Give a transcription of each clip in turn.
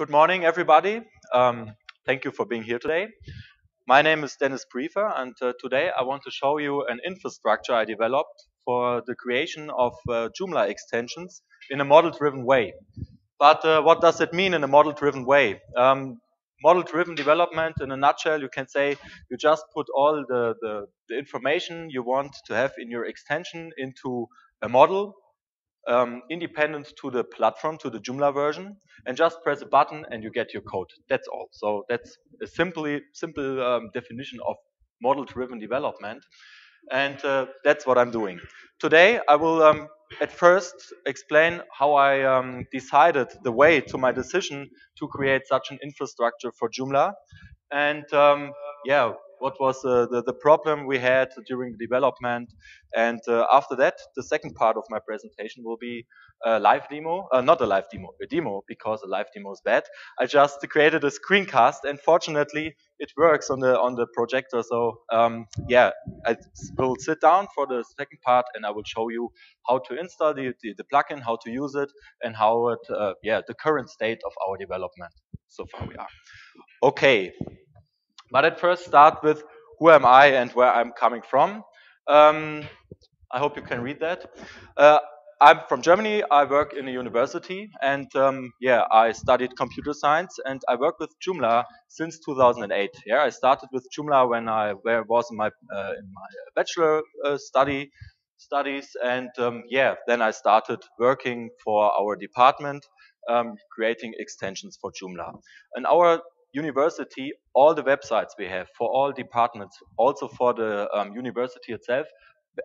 Good morning, everybody. Um, thank you for being here today. My name is Dennis Priefer, and uh, today I want to show you an infrastructure I developed for the creation of uh, Joomla extensions in a model-driven way. But uh, what does it mean in a model-driven way? Um, model-driven development, in a nutshell, you can say you just put all the, the, the information you want to have in your extension into a model um, independent to the platform, to the Joomla version, and just press a button and you get your code. That's all. So that's a simply simple um, definition of model-driven development, and uh, that's what I'm doing. Today, I will um, at first explain how I um, decided the way to my decision to create such an infrastructure for Joomla, and um, yeah, what was uh, the, the problem we had during the development. And uh, after that, the second part of my presentation will be a live demo, uh, not a live demo, a demo, because a live demo is bad. I just created a screencast, and fortunately, it works on the on the projector. So um, yeah, I will sit down for the second part, and I will show you how to install the, the, the plugin, how to use it, and how it, uh, yeah, the current state of our development. So far we are. Okay, but at first start with who am I and where I'm coming from. Um, I hope you can read that. Uh, I'm from Germany. I work in a university, and um, yeah, I studied computer science, and I work with Joomla since 2008. Yeah, I started with Joomla when I was in my uh, in my bachelor uh, study studies, and um, yeah, then I started working for our department, um, creating extensions for Joomla. And our university, all the websites we have for all departments, also for the um, university itself,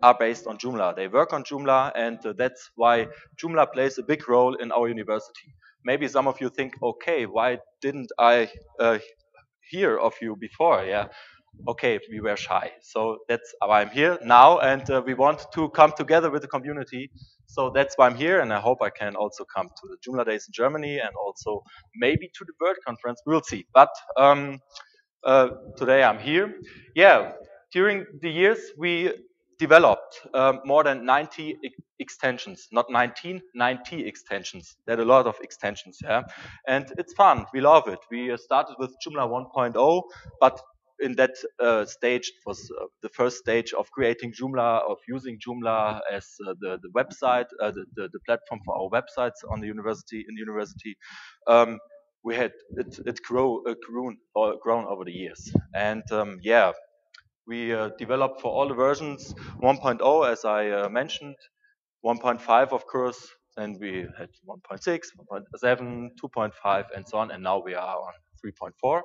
are based on Joomla. They work on Joomla, and uh, that's why Joomla plays a big role in our university. Maybe some of you think, okay, why didn't I uh, hear of you before? Yeah, okay, we were shy. So that's why I'm here now, and uh, we want to come together with the community. So that's why I'm here, and I hope I can also come to the Joomla Days in Germany and also maybe to the World Conference. We'll see. But um, uh, today I'm here. Yeah, during the years we developed um, more than 90 e extensions, not 19, 90 extensions. There are a lot of extensions, yeah. And it's fun. We love it. We started with Joomla 1.0, but in that uh, stage was uh, the first stage of creating Joomla, of using Joomla as uh, the, the website, uh, the, the, the, platform for our websites on the university, in the university. Um, we had, it, it grow, uh, grown, grown over the years. And um, yeah, we uh, developed for all the versions 1.0, as I mentioned, 1.5, of course, and we had 1.6, 1.7, 2.5, and so on, and now we are on 3.4.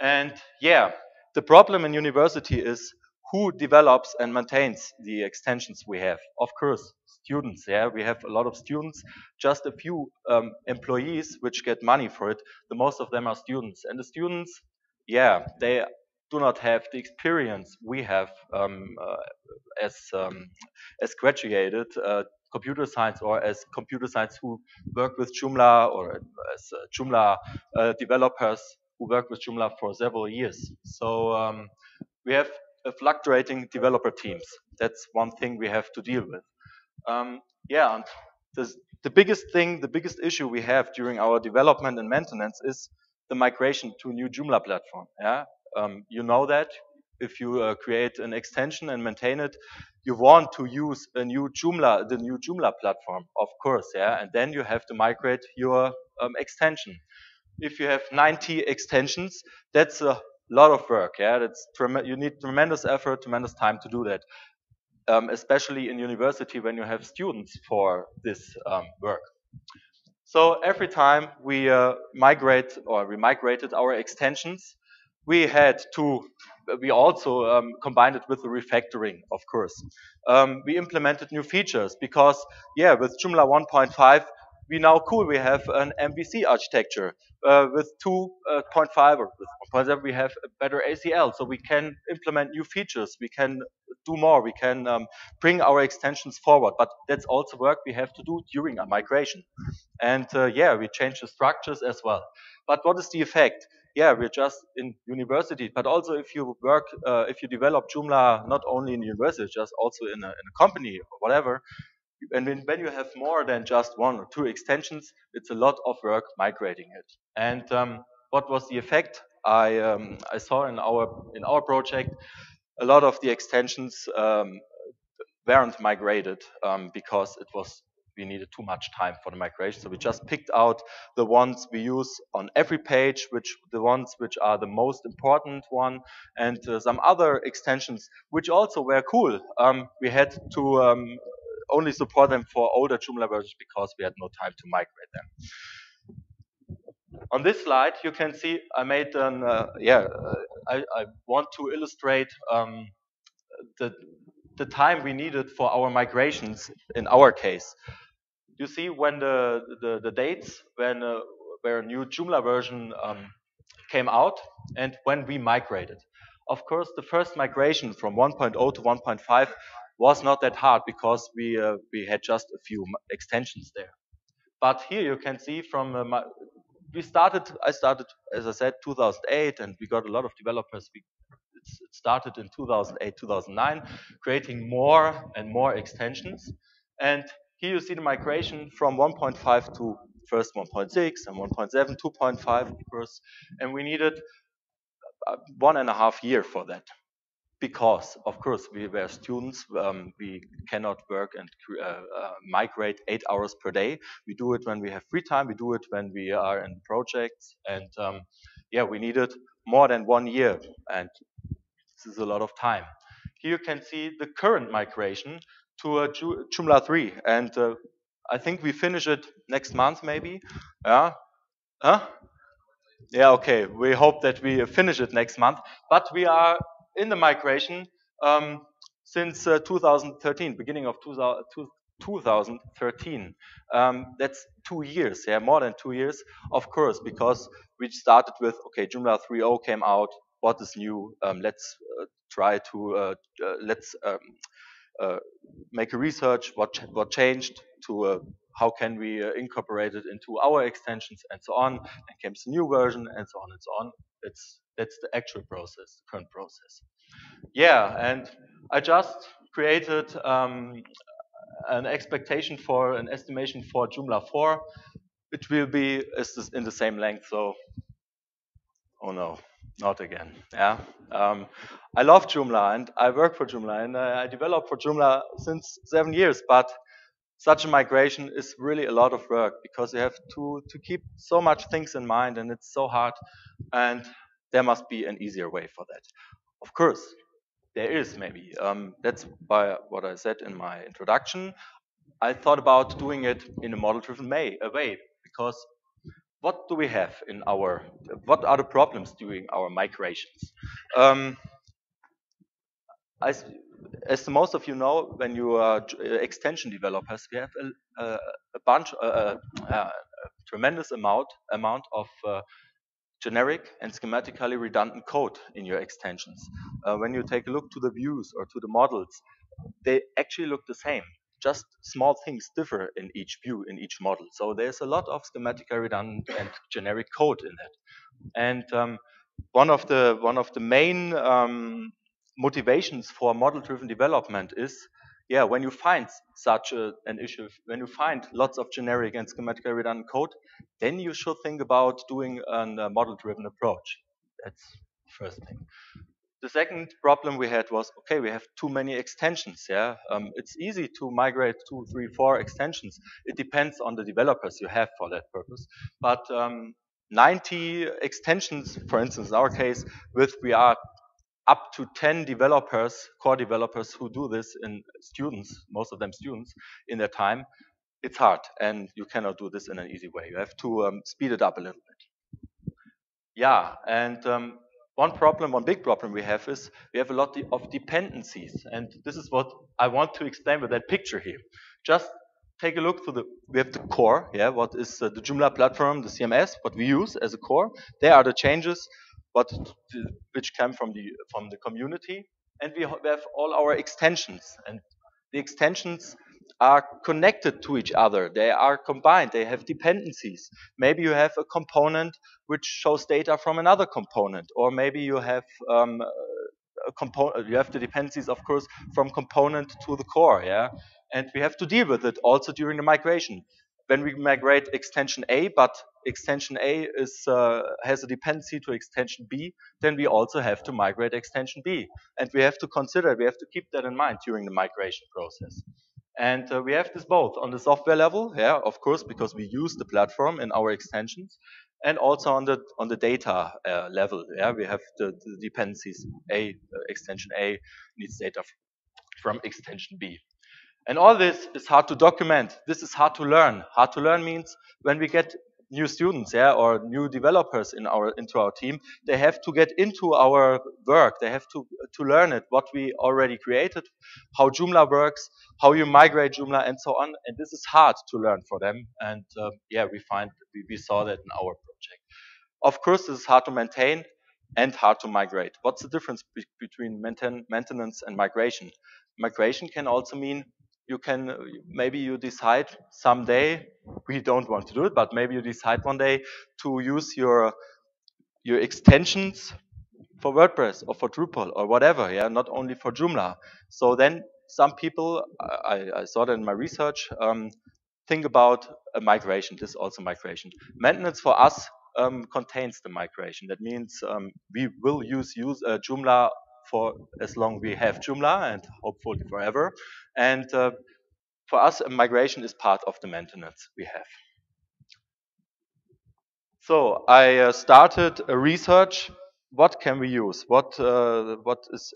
And yeah, the problem in university is who develops and maintains the extensions we have. Of course, students, yeah, we have a lot of students, just a few um, employees which get money for it. The most of them are students. And the students, yeah, they do not have the experience we have um, uh, as, um, as graduated uh, computer science or as computer science who work with Joomla or as uh, Joomla uh, developers who worked with Joomla for several years. So um, we have fluctuating developer teams. That's one thing we have to deal with. Um, yeah, and this, the biggest thing, the biggest issue we have during our development and maintenance is the migration to a new Joomla platform. Yeah, um, you know that if you uh, create an extension and maintain it, you want to use a new Joomla, the new Joomla platform, of course, yeah, and then you have to migrate your um, extension if you have 90 extensions, that's a lot of work. Yeah, that's you need tremendous effort, tremendous time to do that. Um, especially in university when you have students for this um, work. So every time we uh, migrate or we migrated our extensions, we had to, we also um, combined it with the refactoring, of course. Um, we implemented new features because, yeah, with Joomla 1.5, we now cool, we have an MVC architecture uh, with 2.5 uh, or with 1.7 we have a better ACL. So we can implement new features, we can do more, we can um, bring our extensions forward. But that's also work we have to do during a migration. And uh, yeah, we change the structures as well. But what is the effect? Yeah, we're just in university, but also if you work, uh, if you develop Joomla not only in university, just also in a, in a company or whatever, and when you have more than just one or two extensions, it's a lot of work migrating it. And um, what was the effect? I um, I saw in our in our project a lot of the extensions um, weren't migrated um, because it was we needed too much time for the migration. So we just picked out the ones we use on every page, which the ones which are the most important one, and uh, some other extensions which also were cool. Um, we had to um, only support them for older Joomla versions because we had no time to migrate them. On this slide, you can see I made an, uh, yeah, uh, I, I, want to illustrate um, the, the time we needed for our migrations in our case. You see when the, the, the dates when uh, where a new Joomla version um, came out and when we migrated. Of course, the first migration from 1.0 to 1.5 was not that hard because we uh, we had just a few extensions there. But here you can see from uh, we started. I started, as I said, 2008, and we got a lot of developers. We, it started in 2008, 2009, creating more and more extensions. And here you see the migration from 1.5 to first 1.6 and 1.7, 2.5, of course. And we needed uh, one and a half year for that because, of course, we were students. Um, we cannot work and uh, uh, migrate eight hours per day. We do it when we have free time. We do it when we are in projects. And um, yeah, we needed more than one year. And this is a lot of time. Here you can see the current migration to a Joomla 3. And uh, I think we finish it next month, maybe. Yeah. Huh? Yeah, okay. We hope that we finish it next month. But we are in the migration um, since uh, 2013, beginning of 2013. Um, that's two years, yeah, more than two years, of course, because we started with, okay, Joomla 3.0 came out, what is new? Um, let's uh, try to, uh, uh let's um, uh, make a research, what, what changed to uh, how can we incorporate it into our extensions and so on. and came a new version and so on and so on. It's that's the actual process, the current process. Yeah, and I just created um, an expectation for an estimation for Joomla 4. It will be in the same length, so oh no, not again. Yeah, um, I love Joomla and I work for Joomla and I develop for Joomla since seven years, but such a migration is really a lot of work because you have to to keep so much things in mind and it's so hard and there must be an easier way for that. Of course, there is maybe. Um, that's by what I said in my introduction. I thought about doing it in a model-driven way, because what do we have in our, what are the problems during our migrations? Um, as, as most of you know, when you are extension developers, we have a, a, a bunch, a, a, tremendous amount amount of uh, generic and schematically redundant code in your extensions. Uh, when you take a look to the views or to the models, they actually look the same. Just small things differ in each view, in each model. So there's a lot of schematically redundant and generic code in that. And um, one of the one of the main um, motivations for model-driven development is yeah, when you find such a, an issue, when you find lots of generic and schematically redundant code, then you should think about doing a uh, model-driven approach. That's the first thing. The second problem we had was, okay, we have too many extensions, yeah? Um, it's easy to migrate two, three, four extensions. It depends on the developers you have for that purpose. But um, 90 extensions, for instance, in our case, with are up to 10 developers, core developers who do this in students, most of them students, in their time, it's hard and you cannot do this in an easy way. You have to um, speed it up a little bit. Yeah, and um, one problem, one big problem we have is we have a lot of dependencies. And this is what I want to explain with that picture here. Just take a look to the, we have the core, yeah, what is uh, the Joomla platform, the CMS, what we use as a core. There are the changes what which come from the from the community, and we have all our extensions, and the extensions are connected to each other. They are combined. They have dependencies. Maybe you have a component which shows data from another component, or maybe you have um, a component. You have the dependencies, of course, from component to the core. Yeah, and we have to deal with it also during the migration. When we migrate extension A, but extension A is, uh, has a dependency to extension B, then we also have to migrate extension B. And we have to consider, we have to keep that in mind during the migration process. And uh, we have this both on the software level, yeah, of course, because we use the platform in our extensions, and also on the on the data uh, level. Yeah, we have the, the dependencies. A uh, extension A needs data from extension B. And all this is hard to document. This is hard to learn. Hard to learn means when we get new students, yeah, or new developers in our into our team, they have to get into our work. They have to to learn it, what we already created, how Joomla works, how you migrate Joomla, and so on. And this is hard to learn for them. And uh, yeah, we find we, we saw that in our project. Of course, this is hard to maintain and hard to migrate. What's the difference be between maintain maintenance and migration? Migration can also mean you can maybe you decide someday we don't want to do it but maybe you decide one day to use your your extensions for WordPress or for Drupal or whatever yeah not only for Joomla. So then some people I, I saw that in my research um, think about a migration. This is also migration. Maintenance for us um, contains the migration. That means um, we will use, use uh, Joomla for as long we have Joomla and hopefully forever. And uh, for us, migration is part of the maintenance we have. So I uh, started a research. What can we use? What uh, what is?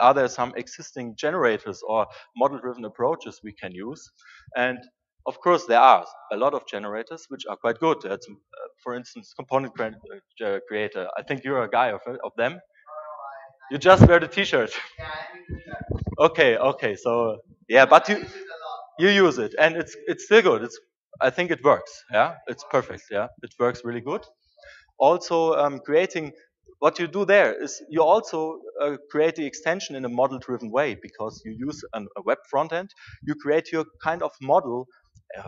are there some existing generators or model-driven approaches we can use? And of course, there are a lot of generators which are quite good. Uh, for instance, component uh, creator. I think you're a guy of, of them. You just wear the T-shirt. okay, okay. So yeah, but you you use it, and it's it's still good. It's I think it works. Yeah, it's perfect. Yeah, it works really good. Also, um, creating what you do there is you also uh, create the extension in a model-driven way because you use an, a web front end. You create your kind of model.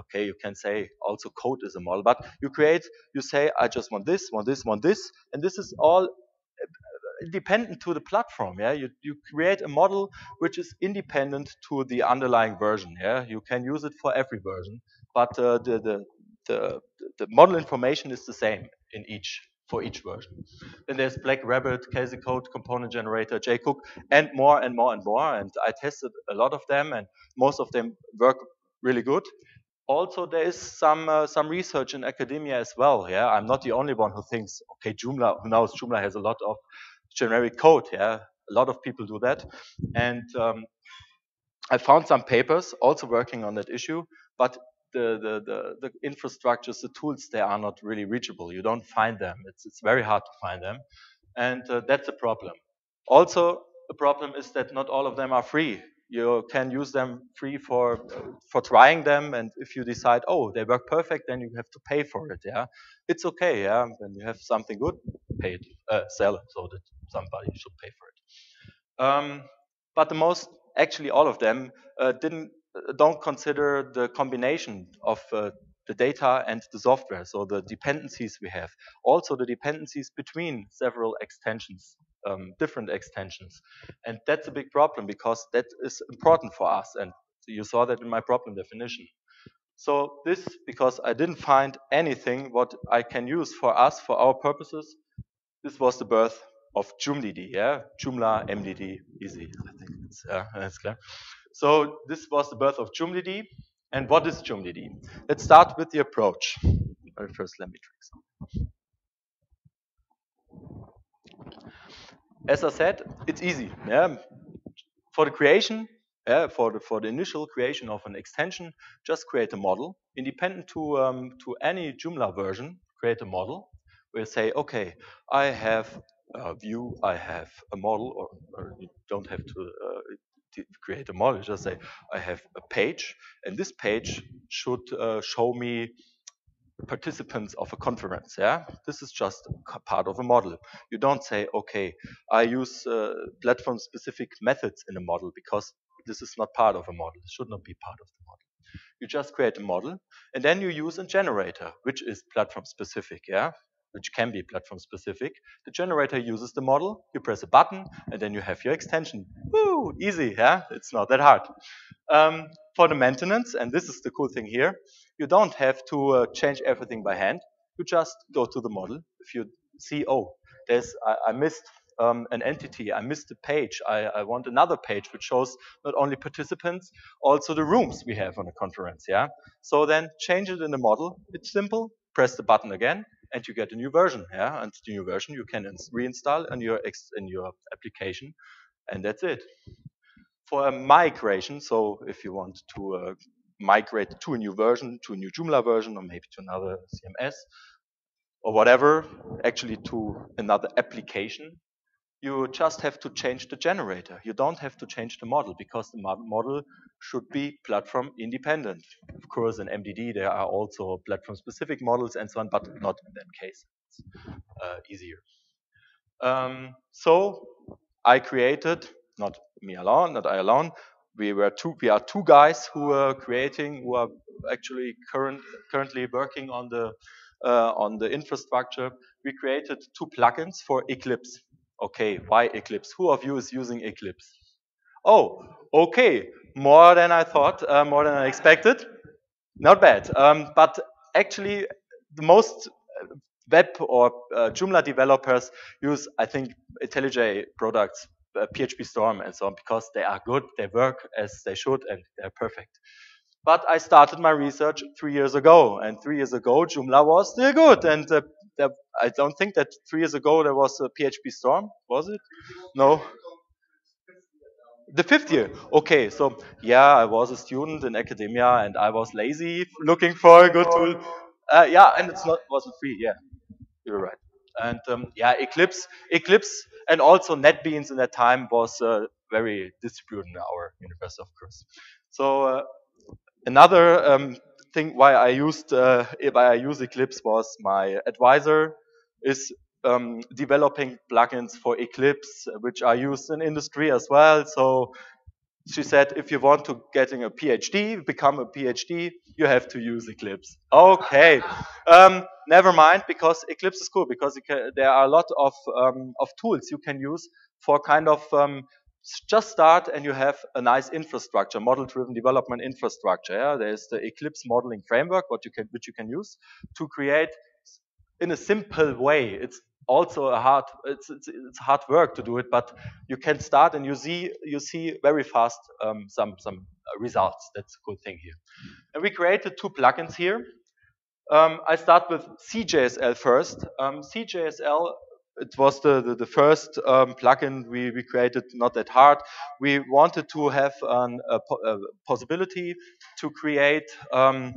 Okay, you can say also code is a model, but you create, you say, I just want this, want this, want this, and this is all independent to the platform. Yeah, you you create a model which is independent to the underlying version. Yeah, you can use it for every version, but uh, the, the the the model information is the same in each for each version. Then there's Black Rabbit, Kelsey Code, Component Generator, JCook, and more and more and more. And I tested a lot of them, and most of them work really good also there is some uh, some research in academia as well. Yeah, I'm not the only one who thinks okay, Joomla who knows Joomla has a lot of generic code. Yeah, a lot of people do that, and um, I found some papers also working on that issue, but the, the, the, the, infrastructures, the tools, they are not really reachable. You don't find them. It's, it's very hard to find them. And uh, that's a problem. Also, a problem is that not all of them are free. You can use them free for, for trying them. And if you decide, oh, they work perfect, then you have to pay for it. Yeah, It's okay. Yeah, When you have something good, pay it, uh, sell it so that somebody should pay for it. Um, but the most, actually all of them, uh, didn't uh, don't consider the combination of uh, the data and the software, so the dependencies we have. Also the dependencies between several extensions, um, different extensions. And that's a big problem because that is important for us. And you saw that in my problem definition. So this, because I didn't find anything what I can use for us, for our purposes, this was the birth of JooMDD, yeah? Joomla MDD, easy, I think it's, yeah, that's clear. So this was the birth of JooMDD. And what is JooMDD? Let's start with the approach. First, let me drink some. As I said, it's easy. Yeah? For the creation, yeah, for the for the initial creation of an extension, just create a model independent to um, to any Joomla version. Create a model. We say, okay, I have a view, I have a model, or, or you don't have to uh, create a model, just say I have a page, and this page should uh, show me participants of a conference. Yeah, this is just part of a model. You don't say, okay, I use uh, platform-specific methods in a model because this is not part of a model. It should not be part of the model. You just create a model, and then you use a generator, which is platform-specific. Yeah, which can be platform specific. The generator uses the model, you press a button, and then you have your extension. Woo, easy, yeah? It's not that hard. Um, for the maintenance, and this is the cool thing here, you don't have to uh, change everything by hand. You just go to the model. If you see, oh, there's, I, I missed um, an entity, I missed a page, I, I, want another page which shows not only participants, also the rooms we have on a conference, yeah? So then change it in the model, it's simple, press the button again, and you get a new version, yeah? And the new version you can reinstall in your, in your application, and that's it. For a migration, so if you want to uh, migrate to a new version, to a new Joomla version, or maybe to another CMS, or whatever, actually to another application, you just have to change the generator. You don't have to change the model because the model should be platform independent. Of course, in MDD, there are also platform specific models and so on, but not in that case. It's uh, easier. Um, so I created, not me alone, not I alone, we were two, we are two guys who are creating, who are actually current, currently working on the, uh, on the infrastructure. We created two plugins for Eclipse. Okay, why Eclipse? Who of you is using Eclipse? Oh, okay, more than I thought, uh, more than I expected. Not bad, um, but actually the most web or uh, Joomla developers use, I think, IntelliJ products, uh, PHP Storm and so on, because they are good, they work as they should, and they're perfect. But I started my research three years ago, and three years ago, Joomla was still good, and uh, there, I don't think that three years ago there was a PHP Storm, was it? No. The fifth year. Okay, so yeah, I was a student in academia and I was lazy looking for a good tool. Uh, yeah, and it's not wasn't free. Yeah, you're right. And um, yeah, Eclipse, Eclipse, and also NetBeans in that time was uh, very distributed in our university, of course. So uh, another um, thing why I used uh, why I use Eclipse was my advisor is um, developing plugins for Eclipse, which are used in industry as well. So she said, if you want to getting a PhD, become a PhD, you have to use Eclipse. Okay, um, never mind, because Eclipse is cool because can, there are a lot of um, of tools you can use for kind of um, just start and you have a nice infrastructure, model-driven development infrastructure. Yeah? There's the Eclipse modeling framework, what you can, which you can use to create in a simple way. It's also a hard, it's, it's, it's hard work to do it, but you can start and you see, you see very fast um, some, some results. That's a good thing here. And we created two plugins here. Um, I start with CJSL first. Um, CJSL it was the, the, the first um, plugin we, we created, not that hard. We wanted to have an, a, a, possibility to create um,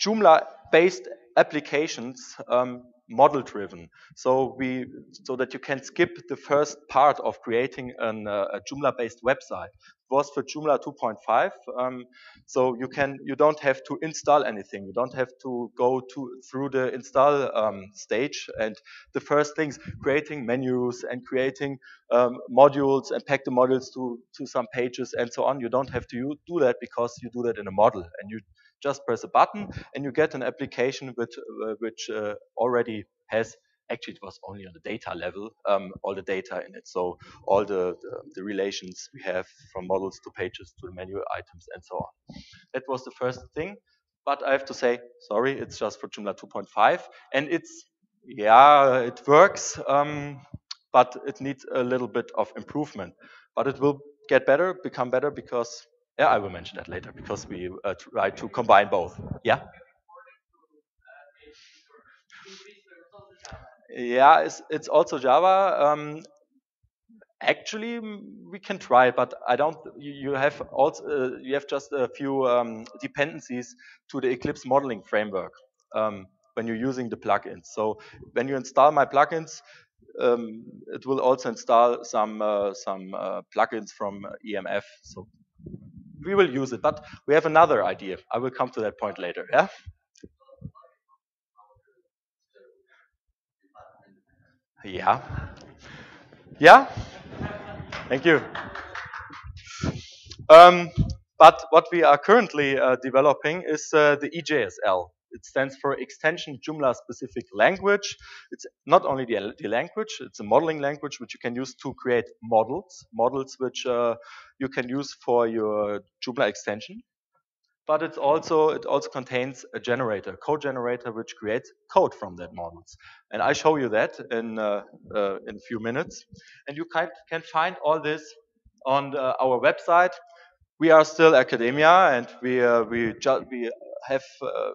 Joomla-based applications um, model driven. So we, so that you can skip the first part of creating an, uh, a Joomla based website. It was for Joomla 2.5. Um, so you can, you don't have to install anything. You don't have to go to, through the install um, stage. And the first things, creating menus and creating um, modules and pack the modules to, to some pages and so on. You don't have to do that because you do that in a model and you just press a button and you get an application which, uh, which uh, already has actually it was only on the data level, um, all the data in it. So all the, the, the, relations we have from models to pages to menu items and so on. That was the first thing. But I have to say, sorry, it's just for Joomla 2.5. And it's, yeah, it works, um, but it needs a little bit of improvement. But it will get better, become better because yeah, I will mention that later because we uh, try to combine both. Yeah? Yeah, it's, it's also Java. Um, actually, we can try, but I don't. You, you have also uh, you have just a few um, dependencies to the Eclipse modeling framework um, when you're using the plugins. So when you install my plugins, um, it will also install some uh, some uh, plugins from EMF. So we will use it, but we have another idea. I will come to that point later. Yeah. Yeah. Yeah. Thank you. Um, but what we are currently uh, developing is uh, the EJSL. It stands for Extension Joomla Specific Language. It's not only the, the, language, it's a modeling language which you can use to create models, models which uh, you can use for your Joomla extension. But it's also it also contains a generator, code generator, which creates code from that models. And I show you that in uh, uh, in a few minutes. And you can can find all this on the, our website we are still academia, and we uh, we just we have uh,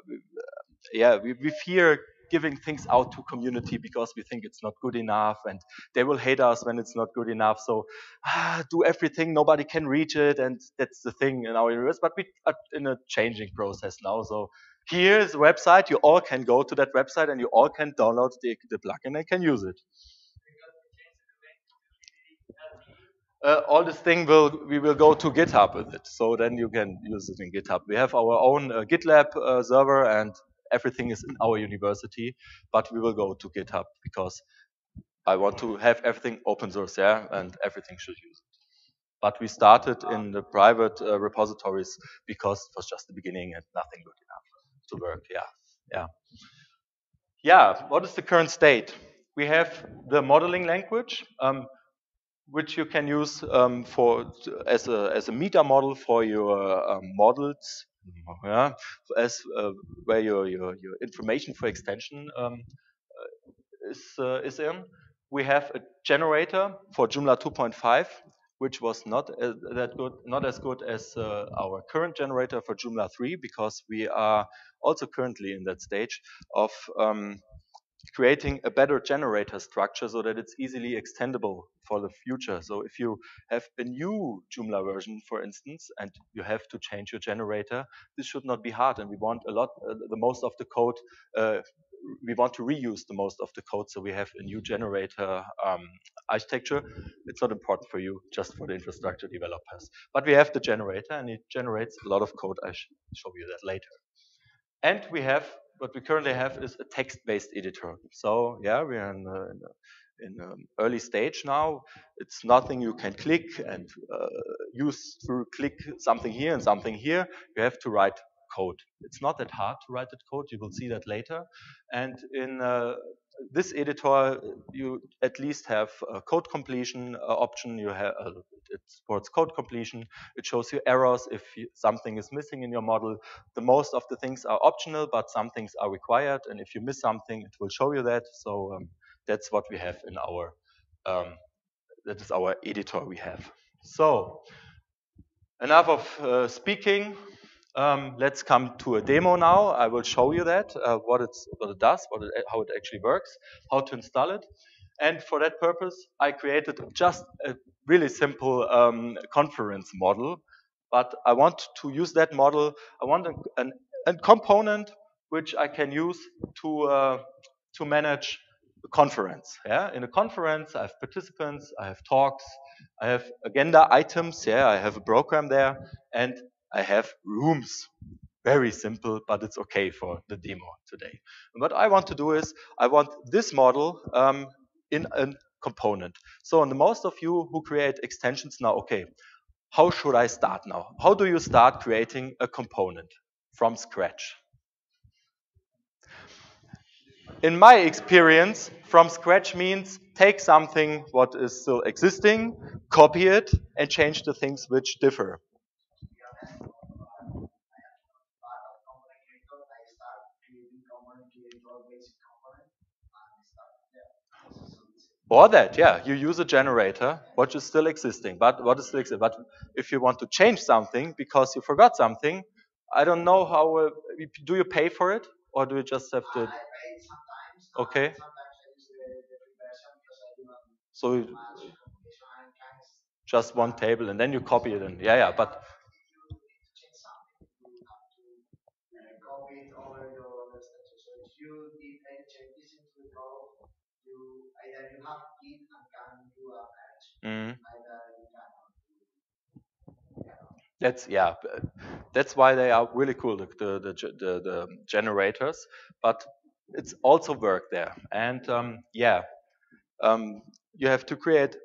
yeah we, we fear giving things out to community because we think it's not good enough and they will hate us when it's not good enough. So ah, do everything. Nobody can reach it. And that's the thing in our universe. But we are in a changing process now. So here's a website. You all can go to that website and you all can download the, the plugin and can use it uh, all this thing will we will go to GitHub with it. So then you can use it in GitHub. We have our own uh, GitLab uh, server and everything is in our university, but we will go to GitHub because I want to have everything open source there and everything should use it. But we started in the private uh, repositories because it was just the beginning and nothing good enough to work. Yeah, yeah. Yeah, what is the current state? We have the modeling language. Um, which you can use um, for as a as a meta model for your um, models, yeah, as uh, where your, your your information for extension um, uh, is uh, is in. We have a generator for Joomla 2.5, which was not uh, that good, not as good as uh, our current generator for Joomla 3, because we are also currently in that stage of um, creating a better generator structure so that it's easily extendable for the future. So if you have a new Joomla version, for instance, and you have to change your generator, this should not be hard. And we want a lot, uh, the most of the code, uh, we want to reuse the most of the code. So we have a new generator um, architecture. It's not important for you, just for the infrastructure developers. But we have the generator and it generates a lot of code. I will show you that later. And we have what we currently have is a text-based editor. So yeah, in, uh, in, in an early stage now. It's nothing you can click and uh, use through click something here and something here. You have to write code. It's not that hard to write that code. You will see that later. And in uh, this editor, you at least have a code completion uh, option. You have uh, it supports code completion. It shows you errors if you, something is missing in your model. The most of the things are optional, but some things are required. And if you miss something, it will show you that. So um, that's what we have in our um, that is our editor we have. So enough of uh, speaking. Um, let's come to a demo now. I will show you that, uh, what, what, it does, what it, how it actually works, how to install it. And for that purpose, I created just a really simple um, conference model. But I want to use that model. I want a, an, a component which I can use to, uh, to manage a conference. Yeah? In a conference, I have participants, I have talks, I have agenda items, yeah, I have a program there, and I have rooms. Very simple, but it's okay for the demo today. And what I want to do is, I want this model um, in a component. So and the most of you who create extensions now, okay, how should I start now? How do you start creating a component from scratch? In my experience, from scratch means take something what is still existing, copy it, and change the things which differ. Or that, yeah, you use a generator, which is still existing, but what is still existing. But if you want to change something because you forgot something, I don't know how. Uh, do you pay for it, or do you just have to? Okay. So just one table, and then you copy it, and yeah, yeah, but. either you have it and can do a match, mm. that's yeah that's why they are really cool the, the the, the, generators but it's also work there and um, yeah um, you have to create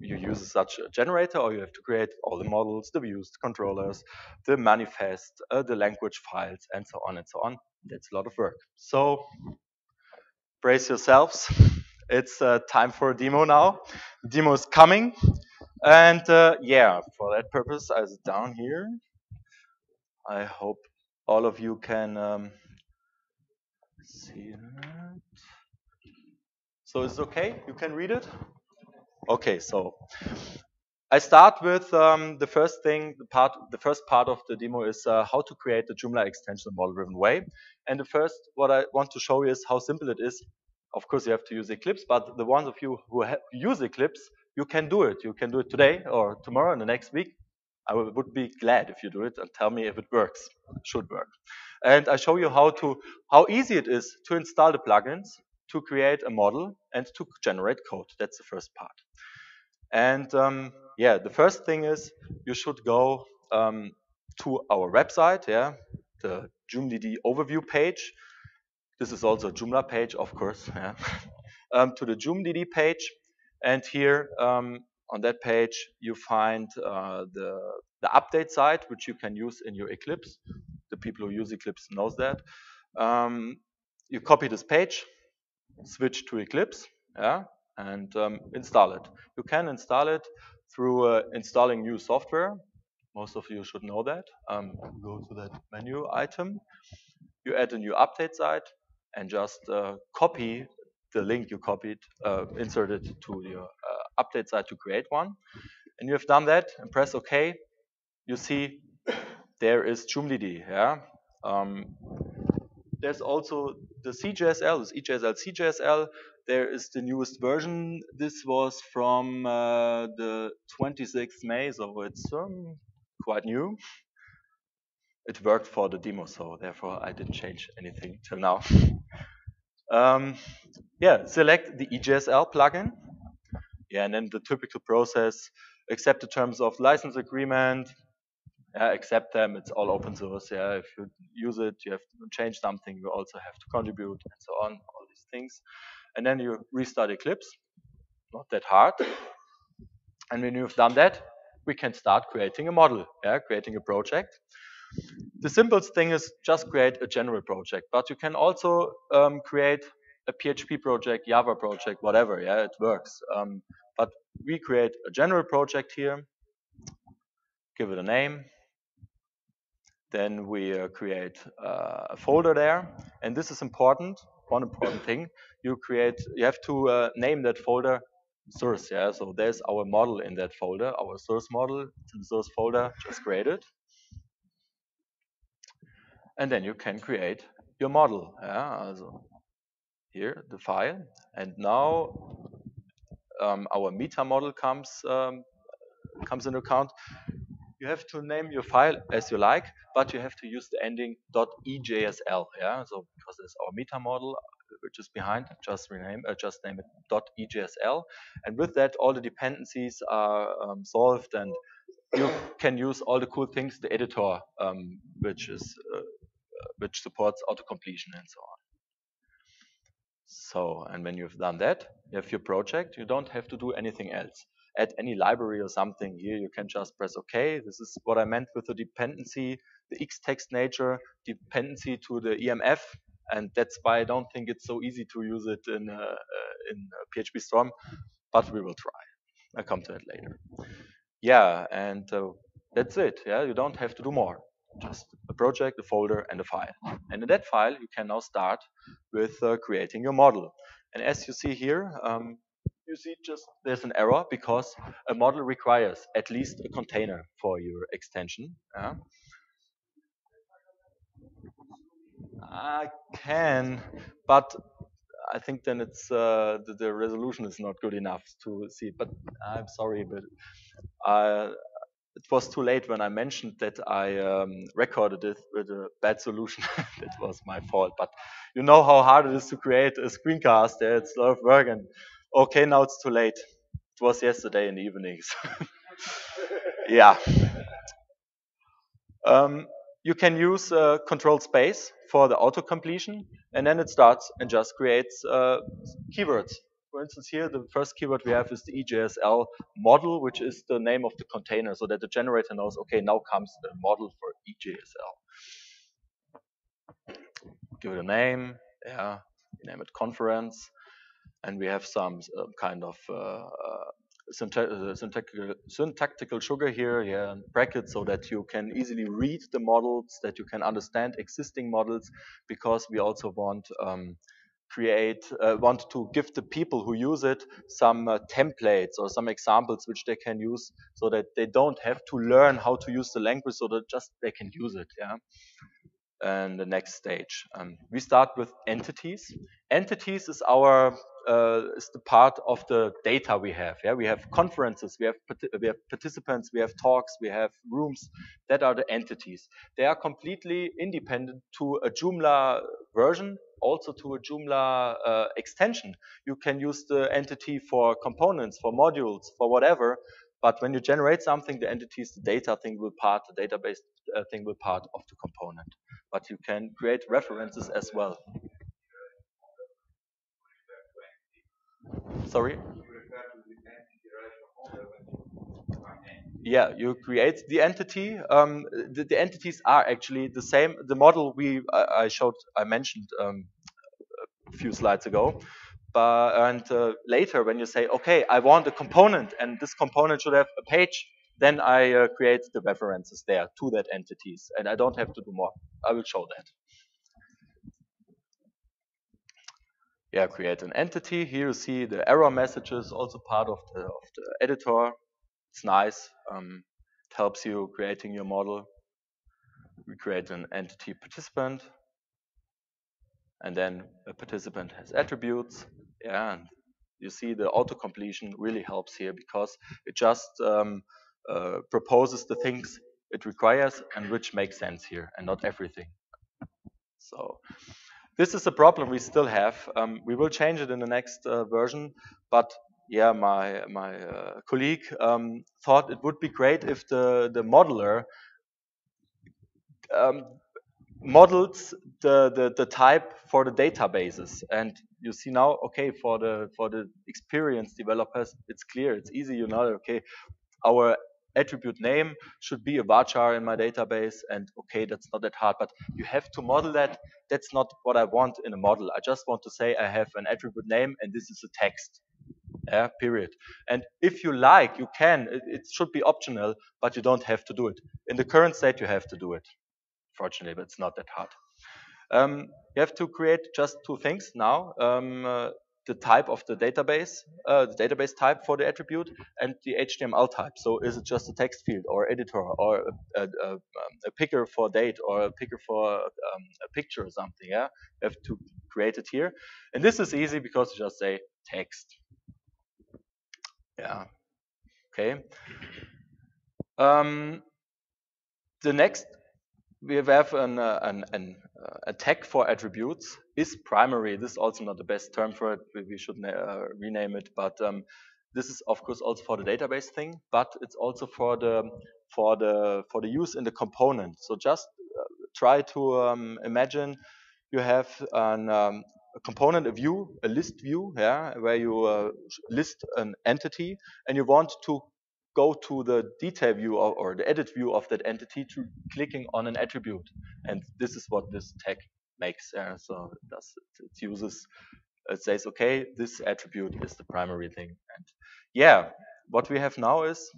you use such a generator or you have to create all the models, the views, the controllers, the manifest, uh, the language files, and so on and so on. That's a lot of work. So brace yourselves. It's uh, time for a demo now. Demo is coming. And uh, yeah, for that purpose, I sit down here. I hope all of you can um, see that. So is it okay? You can read it? Okay, so I start with um, the first thing, the part, the first part of the demo is uh, how to create the Joomla extension model-driven way. And the first, what I want to show you is how simple it is. Of course, you have to use Eclipse, but the ones of you who use Eclipse, you can do it. You can do it today or tomorrow and the next week. I would be glad if you do it and tell me if it works. Should work. And I show you how to how easy it is to install the plugins, to create a model, and to generate code. That's the first part. And um, yeah, the first thing is you should go um, to our website, yeah, the JooMDD overview page. This is also a Joomla page, of course, yeah. um, to the JooMDD page. And here um, on that page, you find uh, the, the update site, which you can use in your Eclipse. The people who use Eclipse knows that. Um, you copy this page, switch to Eclipse, yeah, and um, install it. You can install it through uh, installing new software. Most of you should know that. Um, go to that menu item. You add a new update site and just uh, copy the link you copied, uh, insert it to your uh, update site to create one. And you have done that and press OK. You see there is JooMDD. Yeah. Um, there's also the CJSL, this EJSL CJSL. There is the newest version. This was from uh, the 26th May, so it's um, quite new. It worked for the demo, so therefore I didn't change anything till now. Um, yeah, select the EJSL plugin. Yeah, and then the typical process, accept the terms of license agreement, accept them. It's all open source. Yeah, if you use it, you have to change something. You also have to contribute and so on. All these things, and then you restart Eclipse. Not that hard. And when you've done that, we can start creating a model. Yeah, creating a project. The simplest thing is just create a general project, but you can also um, create a PHP project, Java project, whatever. Yeah, it works. Um, but we create a general project here, give it a name, then we uh, create uh, a folder there. And this is important, one important thing. You create, you have to uh, name that folder source, yeah? So there's our model in that folder, our source model, it's in the source folder, just created. And then you can create your model, yeah? So here, the file. And now um, our meta model comes um, comes into account you have to name your file as you like, but you have to use the ending .ejsl. Yeah, so because it's our meta model which is behind, just rename, uh, just name it .ejsl, and with that, all the dependencies are um, solved, and you can use all the cool things the editor, um, which is uh, which supports auto completion and so on. So, and when you've done that, you have your project. You don't have to do anything else add any library or something here, you can just press OK. This is what I meant with the dependency, the Xtext nature dependency to the EMF. And that's why I don't think it's so easy to use it in, uh, uh, in PHP Storm, but we will try. I'll come to that later. Yeah, and uh, that's it. Yeah, you don't have to do more. Just a project, a folder, and a file. And in that file, you can now start with uh, creating your model. And as you see here, um, you see just there's an error because a model requires at least a container for your extension. Yeah. I can, but I think then it's uh, the, the, resolution is not good enough to see. But I'm sorry, but uh, it was too late when I mentioned that I um, recorded it with a bad solution. that was my fault. But you know how hard it is to create a screencast. Yeah? It's a lot of work, and Okay, now it's too late. It was yesterday in the evenings. yeah. Um, you can use uh, control space for the auto completion, and then it starts and just creates uh, keywords for instance, here the first keyword we have is the EJSL model, which is the name of the container, so that the generator knows, okay, now comes the model for EJSL. Give it a name, yeah, name it conference, and we have some uh, kind of uh, uh syntactical, syntactical sugar here, yeah, brackets, so that you can easily read the models, that you can understand existing models, because we also want um, create uh, want to give the people who use it some uh, templates or some examples which they can use so that they don't have to learn how to use the language so that just they can use it yeah and the next stage um, we start with entities entities is our uh, is the part of the data we have. Yeah, we have conferences, we have we have participants, we have talks, we have rooms. That are the entities. They are completely independent to a Joomla version, also to a Joomla uh, extension. You can use the entity for components, for modules, for whatever. But when you generate something, the entities, the data thing will part, the database uh, thing will part of the component. But you can create references as well. Sorry? Yeah, you create the entity. Um, the, the, entities are actually the same. The model we I, I showed, I mentioned um, a few slides ago. But and uh, later, when you say, okay, I want a component, and this component should have a page, then I uh, create the references there to that entities, and I don't have to do more. I will show that. yeah, create an entity. Here you see the error messages, also part of the, of the editor. It's nice. Um, it helps you creating your model. We create an entity participant. And then a participant has attributes. Yeah, and you see the auto-completion really helps here because it just um, uh, proposes the things it requires and which makes sense here and not everything. So this is a problem we still have. Um, we will change it in the next uh, version, but yeah, my my uh, colleague um, thought it would be great if the the modeler um, models the, the the type for the databases. And you see now, okay, for the for the experienced developers, it's clear, it's easy. You know, okay, our attribute name should be a varchar in my database and okay that's not that hard but you have to model that that's not what I want in a model I just want to say I have an attribute name and this is a text yeah, period and if you like you can it, it should be optional but you don't have to do it in the current state you have to do it fortunately but it's not that hard um, you have to create just two things now um, uh, the type of the database, uh, the database type for the attribute, and the HTML type. So is it just a text field or editor or a, a, a, a picker for date or a picker for um, a picture or something? Yeah, you have to create it here, and this is easy because you just say text. Yeah. Okay. Um, the next we have an, uh, an, an uh, a tag for attributes is primary. This is also not the best term for it. We should uh, rename it, but um, this is of course also for the database thing, but it's also for the for the for the use in the component. So just uh, try to um, imagine you have an, um, a component, a view, a list view, yeah, where you uh, list an entity, and you want to go to the detail view or, or, the edit view of that entity to clicking on an attribute. And this is what this tag makes. Uh, so it, does, it uses, it says, okay, this attribute is the primary thing. And yeah, what we have now is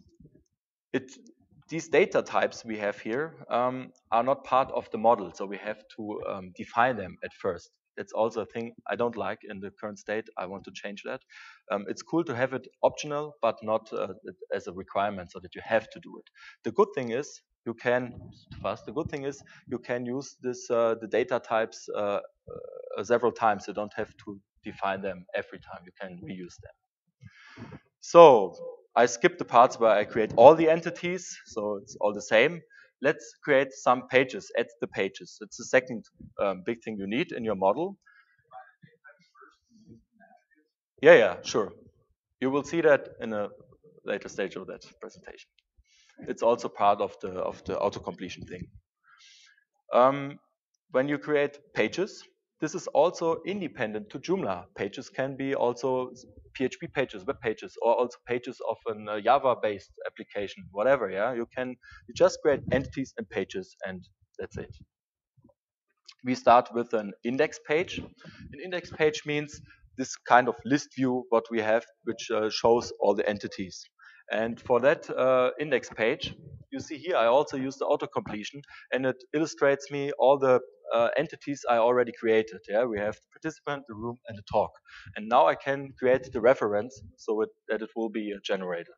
it. These data types we have here um, are not part of the model, so we have to um, define them at first. That's also a thing I don't like in the current state. I want to change that. Um, it's cool to have it optional, but not uh, as a requirement so that you have to do it. The good thing is you can fast. The good thing is you can use this uh, the data types uh, uh, several times. You don't have to define them every time. You can reuse them. So I skip the parts where I create all the entities, so it's all the same let's create some pages, add the pages. It's the second um, big thing you need in your model. Yeah, yeah, sure. You will see that in a later stage of that presentation. It's also part of the of the auto completion thing. Um, when you create pages, this is also independent to Joomla. Pages can be also PHP pages, web pages, or also pages of a uh, Java-based application, whatever. Yeah, you can you just create entities and pages, and that's it. We start with an index page. An index page means this kind of list view what we have, which uh, shows all the entities. And for that uh, index page, you see here I also use the auto completion, and it illustrates me all the uh, entities I already created. Yeah, we have the participant, the room, and the talk. And now I can create the reference so it, that it will be uh, generated.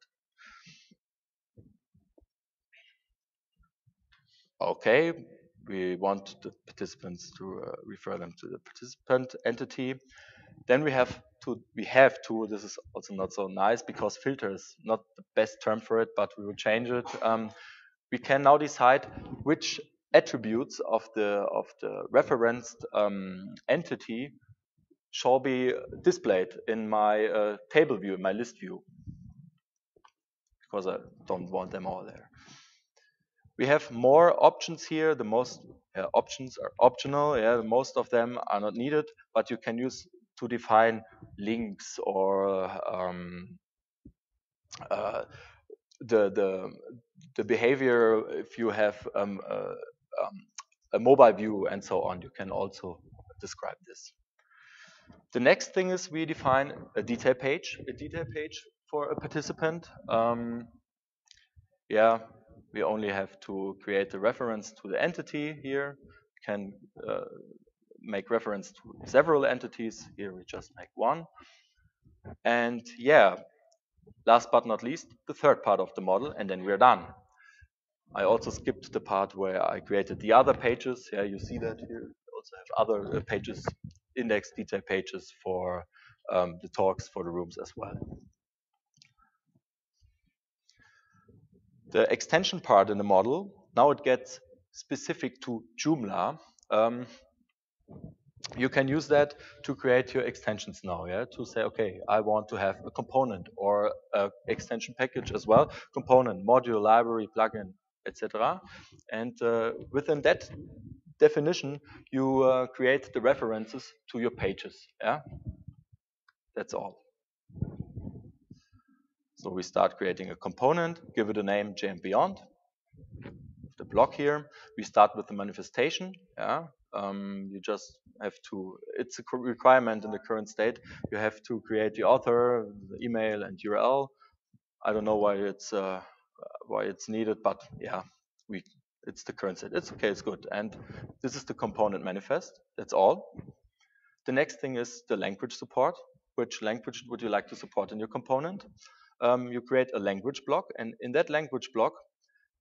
Okay, we want the participants to uh, refer them to the participant entity. Then we have to, we have to, this is also not so nice because filter is not the best term for it, but we will change it. Um, we can now decide which attributes of the, of the referenced um, entity shall be displayed in my uh, table view, in my list view, because I don't want them all there. We have more options here. The most uh, options are optional. Yeah, most of them are not needed, but you can use to define links or um, uh, the the the behavior if you have um, uh, um, a mobile view and so on. You can also describe this. The next thing is we define a detail page, a detail page for a participant. Um, yeah, we only have to create a reference to the entity here. Can uh, make reference to several entities. Here we just make one. And yeah, last but not least, the third part of the model, and then we're done. I also skipped the part where I created the other pages. Yeah, you see that here. We also have other uh, pages, index detail pages for um, the talks for the rooms as well. The extension part in the model, now it gets specific to Joomla. Um, you can use that to create your extensions now, yeah, to say, okay, I want to have a component or an extension package as well, component, module, library, plugin, etc. And uh, within that definition, you uh, create the references to your pages. Yeah, that's all. So we start creating a component, give it a name J and Beyond. The block here, we start with the manifestation. Yeah, um, you just have to. It's a requirement in the current state. You have to create the author, the email, and URL. I don't know why it's uh, why it's needed, but yeah, we it's the current state. It's okay, it's good. And this is the component manifest. That's all. The next thing is the language support. Which language would you like to support in your component? Um, you create a language block, and in that language block,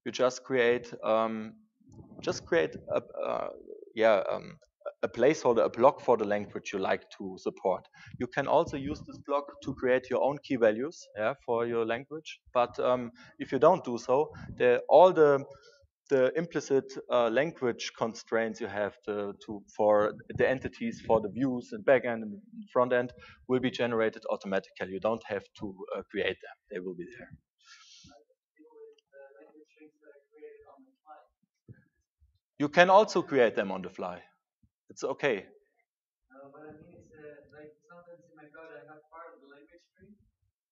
you just create um, just create a, uh, yeah um, a placeholder, a block for the language you like to support. You can also use this block to create your own key values yeah, for your language. But um, if you don't do so, the, all the the implicit uh, language constraints you have to, to, for the entities for the views and backend and front end will be generated automatically. You don't have to uh, create them; they will be there. You can also create them on the fly. It's okay. Uh, what I mean is uh, like sometimes in my code I have part of the language tree,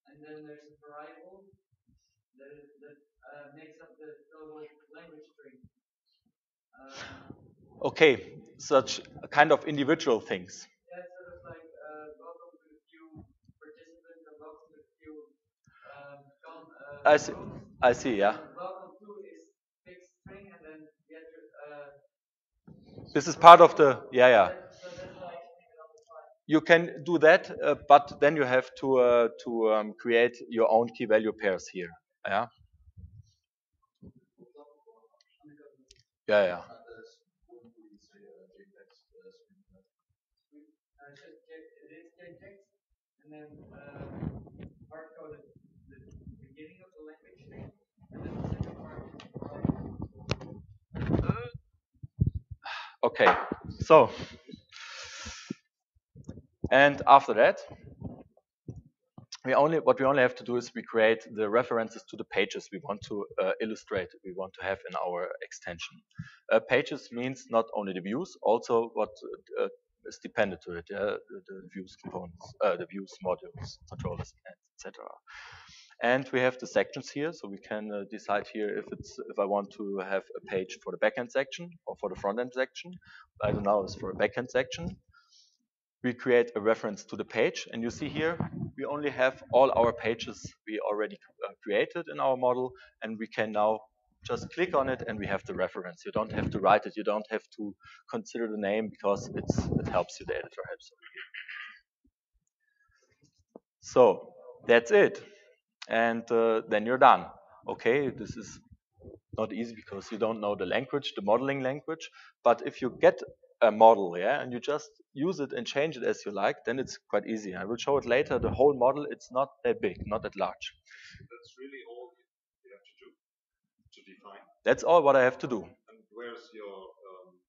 and then there's a variable that, that uh, makes up the language tree. Um, okay, such kind of individual things. Yeah, sort of like uh, welcome to the queue participant welcome to the queue. Um, uh, I see. I see. Yeah. This is part of the, yeah, yeah. You can do that, uh, but then you have to uh, to um, create your own key value pairs here. Yeah. Yeah, yeah. And then uh, hard coded the beginning of the language and then the second Okay, so, and after that, we only what we only have to do is we create the references to the pages we want to uh, illustrate, we want to have in our extension. Uh, pages means not only the views, also what uh, is dependent to it, the, the views components, uh, the views modules, controllers, etc. And we have the sections here, so we can uh, decide here if it's if I want to have a page for the backend section or for the front end section. I don't know, it's for a backend section. We create a reference to the page, and you see here we only have all our pages we already uh, created in our model, and we can now just click on it and we have the reference. You don't have to write it. You don't have to consider the name because it's it helps you. The editor helps you. So that's it and uh, then you're done. Okay, this is not easy because you don't know the language, the modeling language, but if you get a model, yeah, and you just use it and change it as you like, then it's quite easy. I will show it later. The whole model, it's not that big, not that large. That's really all you have to do to define. That's all what I have to do. And where's your um,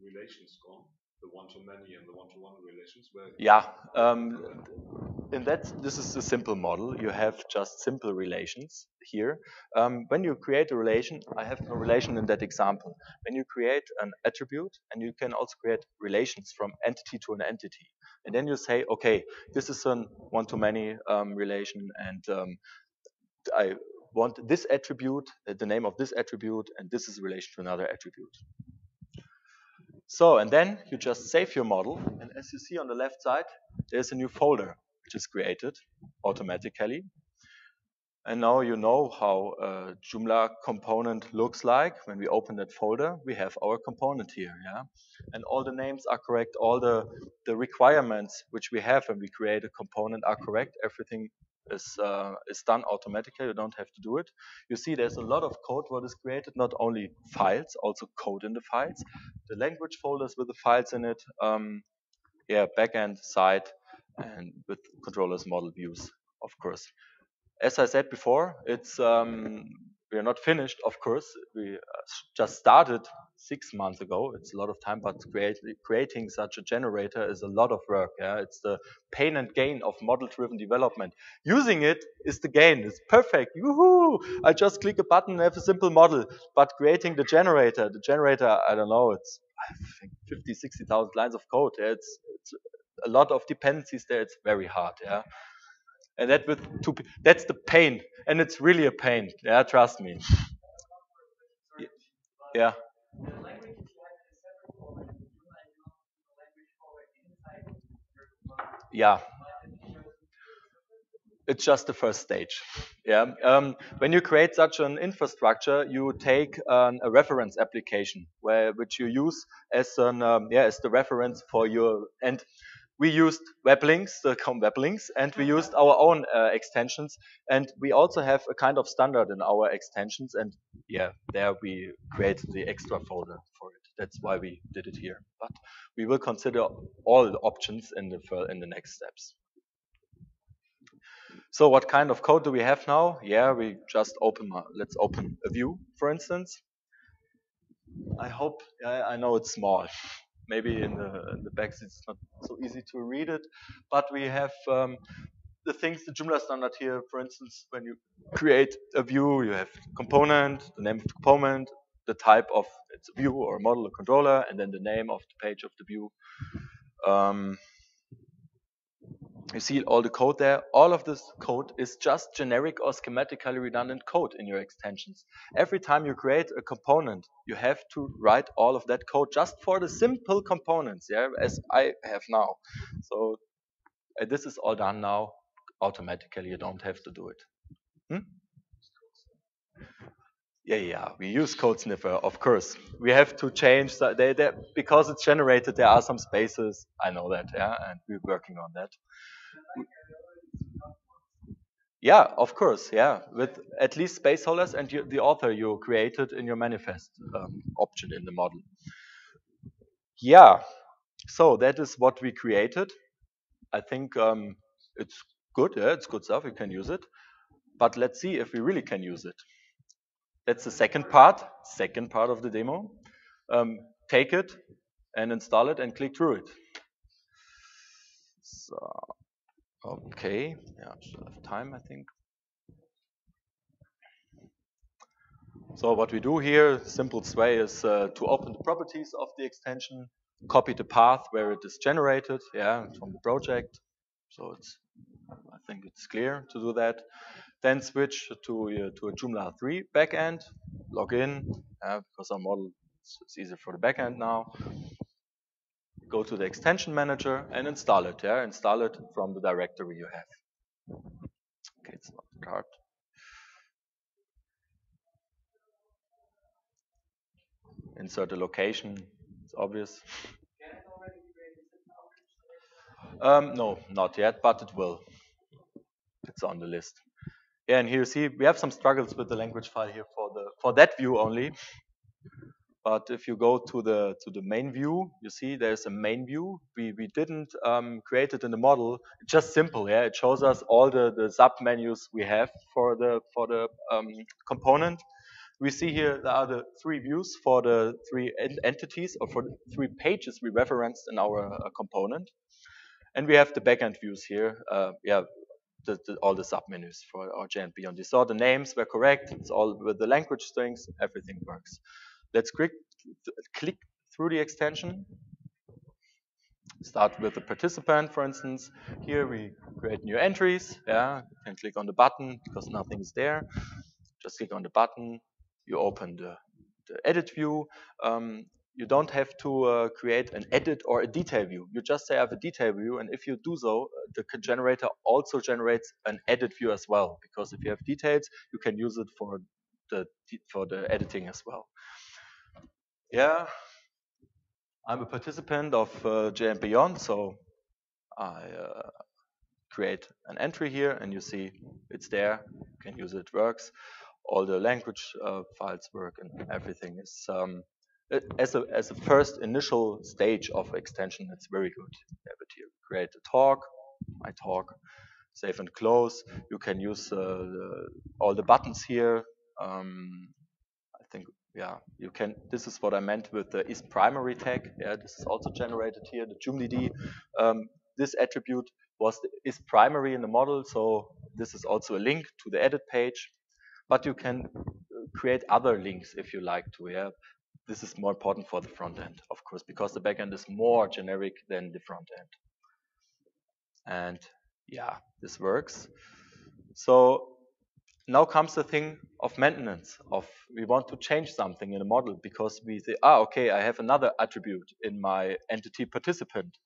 relations gone? The one-to-many and the one-to-one -one relations? Where yeah. Um, in that, this is a simple model. You have just simple relations here. Um, when you create a relation, I have no relation in that example. When you create an attribute, and you can also create relations from entity to an entity. And then you say, okay, this is a one-to-many um, relation, and um, I want this attribute, the name of this attribute, and this is a relation to another attribute. So, and then you just save your model, and as you see on the left side, there's a new folder which is created automatically. And now you know how a Joomla component looks like. When we open that folder, we have our component here, yeah? And all the names are correct, all the, the requirements which we have when we create a component are correct. Everything is, uh, is done automatically, you don't have to do it. You see there's a lot of code what is created, not only files, also code in the files. The language folders with the files in it, um, yeah, backend, side, and with controllers model views, of course. As I said before, it's um, we are not finished, of course. We uh, just started six months ago. It's a lot of time, but create, creating such a generator is a lot of work. Yeah? It's the pain and gain of model-driven development. Using it is the gain. It's perfect. Woohoo! I just click a button and have a simple model. But creating the generator, the generator, I don't know, it's I think 50, 60,000 lines of code. Yeah? It's, it's a lot of dependencies there. It's very hard. Yeah. And that with two, that's the pain, and it's really a pain. Yeah, trust me. Yeah. Yeah. It's just the first stage. Yeah. Um, when you create such an infrastructure, you take an, a reference application where which you use as an um, yeah as the reference for your and we used weblinks, the com weblinks, and we used our own uh, extensions. And we also have a kind of standard in our extensions. And yeah, there we create the extra folder for it. That's why we did it here. But we will consider all the options in the in the next steps. So what kind of code do we have now? Yeah, we just open, let's open a view, for instance. I hope, I know it's small maybe in the, in the back it's not so easy to read it, but we have um, the things, the Joomla standard here, for instance, when you create a view, you have component, the name of the component, the type of it's a view or a model or controller, and then the name of the page of the view. Um, you see all the code there. All of this code is just generic or schematically redundant code in your extensions. Every time you create a component, you have to write all of that code just for the simple components, yeah, as I have now. So uh, this is all done now automatically. You don't have to do it. Hmm? Yeah, yeah, we use code sniffer, of course. We have to change that they, because it's generated. There are some spaces. I know that, yeah, and we're working on that. Yeah, of course, yeah, with at least space holders and you, the author you created in your manifest um, option in the model. Yeah, so that is what we created. I think um, it's good, yeah, it's good stuff, you can use it. But let's see if we really can use it. That's the second part, second part of the demo. Um, take it and install it and click through it. So Okay, yeah, still have time, I think. So what we do here, simplest way is uh, to open the properties of the extension. copy the path where it is generated, yeah, from the project. So it's, I think it's clear to do that. Then switch to uh, to a Joomla 3 backend, log in, uh, because our model is easier for the backend now. Go to the extension manager and install it. Yeah, install it from the directory you have. Okay, it's not hard. Insert a location. It's obvious. Um, no, not yet, but it will. It's on the list. Yeah, and here you see we have some struggles with the language file here for the for that view only. But if you go to the to the main view, you see there's a main view. We we didn't um, create it in the model. It's just simple, yeah. It shows us all the the sub menus we have for the for the um, component. We see here there are the three views for the three ent entities or for the three pages we referenced in our uh, component. And we have the backend views here. Uh, yeah, the, the, all the submenus for our JNP. And you saw the names were correct. It's all with the language strings. Everything works. Let's click, click through the extension. Start with the participant, for instance. Here we create new entries. Yeah, you can click on the button because nothing is there. Just click on the button. You open the, the edit view. Um, you don't have to uh, create an edit or a detail view. You just say I have a detail view, and if you do so, uh, the generator also generates an edit view as well. Because if you have details, you can use it for the for the editing as well. Yeah, I'm a participant of uh, J and Beyond, so I uh, create an entry here, and you see it's there. You can use it, it works. All the language uh, files work, and everything is um, as a as a first initial stage of extension, it's very good. Have it here. Create a talk, my talk, save and close. You can use uh, the, all the buttons here. Um, yeah, you can. This is what I meant with the is primary tag. Yeah, this is also generated here. The joomld. Um, this attribute was the, is primary in the model, so this is also a link to the edit page. But you can create other links if you like to. Yeah, this is more important for the front end, of course, because the backend is more generic than the front end. And yeah, this works. So now comes the thing of maintenance, of we want to change something in a model because we say, ah, okay, I have another attribute in my entity participant,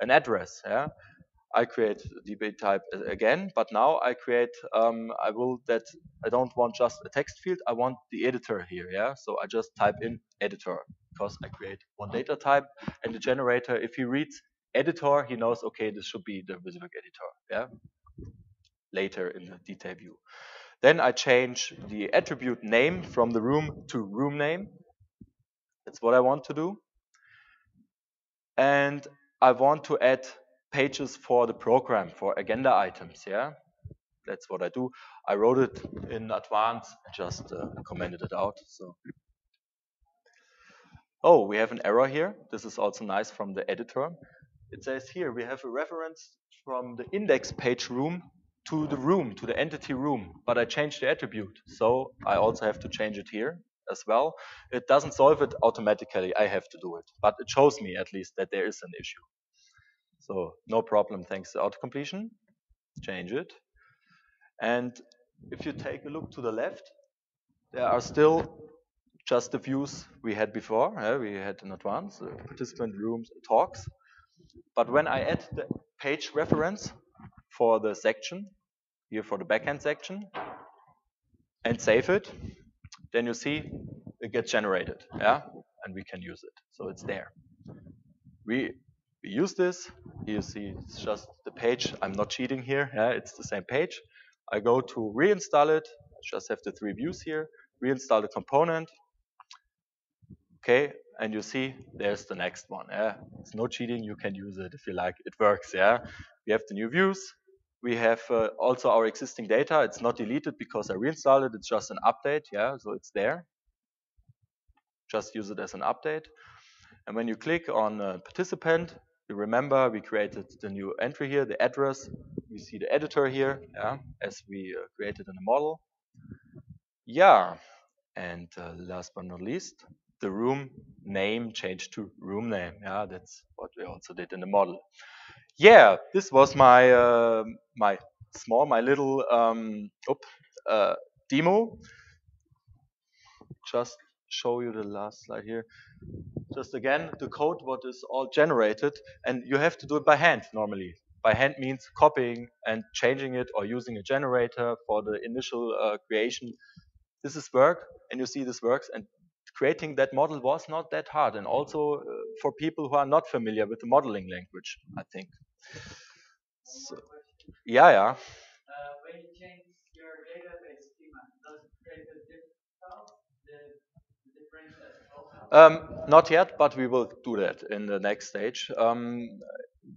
an address, yeah? I create DB type again, but now I create, um, I will that, I don't want just a text field, I want the editor here, yeah? So I just type in editor because I create one data type and the generator, if he reads editor, he knows, okay, this should be the WYSIWYG editor, yeah? Later in the detail view. Then I change the attribute name from the room to room name. That's what I want to do. And I want to add pages for the program for agenda items. Yeah, that's what I do. I wrote it in advance just uh, commented it out. So. Oh, we have an error here. This is also nice from the editor. It says here we have a reference from the index page room to the room, to the entity room, but I changed the attribute. So I also have to change it here as well. It doesn't solve it automatically. I have to do it, but it shows me at least that there is an issue. So no problem thanks to auto completion. Change it. And if you take a look to the left, there are still just the views we had before. We had in advance, uh, participant rooms, talks. But when I add the page reference for the section, here for the backend section, and save it, then you see it gets generated, yeah, and we can use it. So it's there. We we use this. You see it's just the page. I'm not cheating here. Yeah, it's the same page. I go to reinstall it. I just have the three views here. Reinstall the component. Okay, and you see there's the next one. Yeah, it's no cheating. You can use it if you like. It works. Yeah, we have the new views. We have uh, also our existing data. It's not deleted because I reinstalled it. It's just an update. Yeah, so it's there. Just use it as an update. And when you click on uh, participant, you remember we created the new entry here, the address. We see the editor here, yeah, as we uh, created in the model. Yeah, and uh, last but not least, the room name changed to room name. Yeah, that's what we also did in the model. Yeah, this was my uh, my small, my little um, uh, demo. Just show you the last slide here. Just again, the code what is all generated, and you have to do it by hand normally. By hand means copying and changing it or using a generator for the initial uh, creation. This is work, and you see this works, and creating that model was not that hard, and also uh, for people who are not familiar with the modeling language, I think. So, yeah, yeah. Um, not yet, but we will do that in the next stage. Um,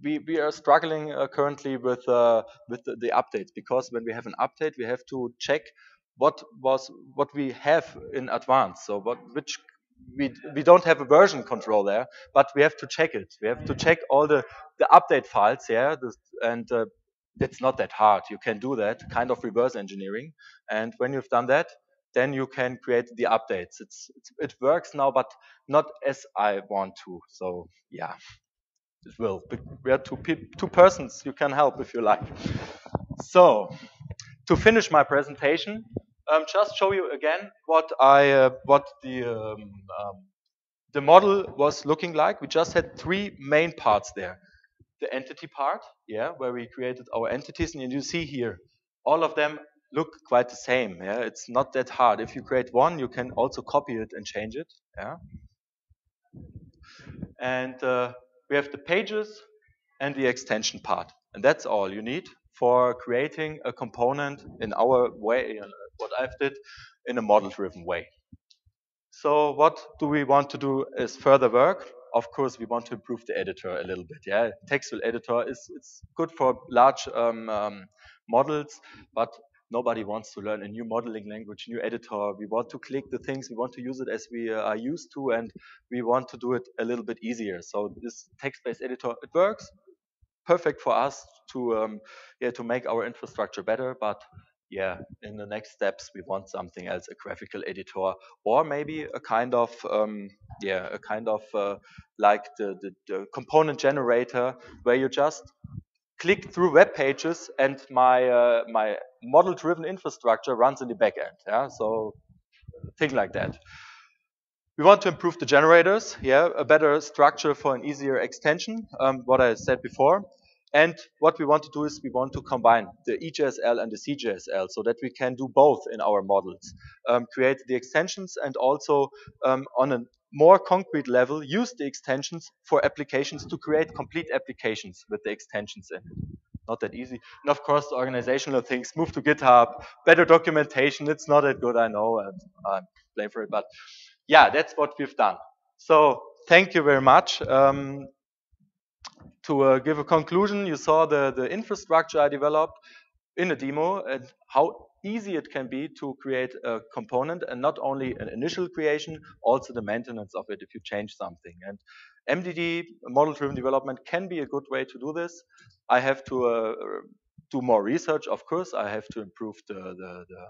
we, we are struggling uh, currently with uh, with the, the updates because when we have an update, we have to check what was what we have in advance. So what which we we don't have a version control there, but we have to check it. We have to check all the the update files, yeah, and uh, it's not that hard. You can do that kind of reverse engineering, and when you've done that, then you can create the updates. It's, it's it works now, but not as I want to. So yeah, it will. We are two two persons. You can help if you like. So to finish my presentation, um, just show you again what I uh, what the um, um, the model was looking like. We just had three main parts there. The entity part, yeah, where we created our entities, and you see here, all of them look quite the same. Yeah, it's not that hard. If you create one, you can also copy it and change it. Yeah, and uh, we have the pages and the extension part, and that's all you need for creating a component in our way, what I've did, in a model-driven way. So what do we want to do is further work? Of course, we want to improve the editor a little bit. Yeah, textual editor is it's good for large um, um, models, but nobody wants to learn a new modeling language, new editor. We want to click the things, we want to use it as we uh, are used to, and we want to do it a little bit easier. So this text-based editor, it works, perfect for us to um, yeah to make our infrastructure better. But yeah, in the next steps, we want something else, a graphical editor, or maybe a kind of um, yeah, a kind of uh, like the, the, the component generator where you just click through web pages and my uh, my model-driven infrastructure runs in the backend. Yeah, so think like that. We want to improve the generators. Yeah, a better structure for an easier extension. Um, what I said before. And what we want to do is we want to combine the EJSL and the CJSL so that we can do both in our models. Um, create the extensions and also um, on a more concrete level, use the extensions for applications to create complete applications with the extensions in it. Not that easy. And of course, the organizational things, move to GitHub, better documentation. It's not that good, I know, and I'm blame for it. But yeah, that's what we've done. So thank you very much. Um, to uh, give a conclusion, you saw the, the infrastructure I developed in a demo and how easy it can be to create a component and not only an initial creation, also the maintenance of it if you change something. And MDD, model-driven development, can be a good way to do this. I have to uh, do more research, of course. I have to improve the, the, the,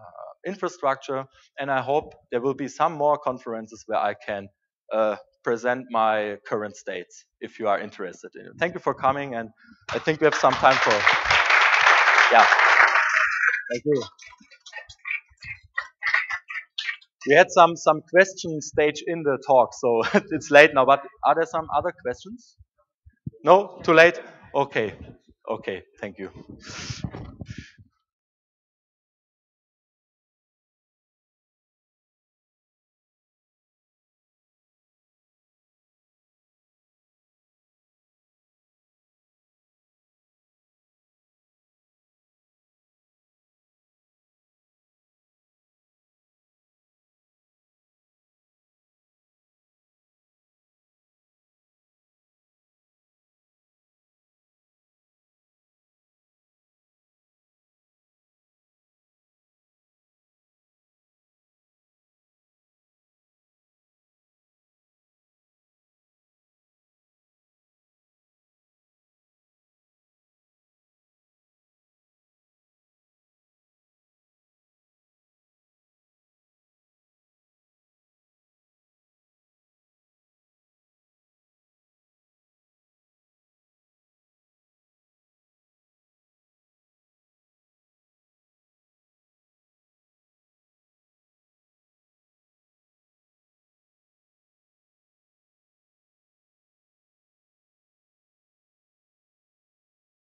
infrastructure, and I hope there will be some more conferences where I can uh, present my current states if you are interested in it. Thank you for coming, and I think we have some time for, yeah. Thank you. We had some some question stage in the talk, so it's late now. But are there some other questions? No, too late. Okay, okay. Thank you.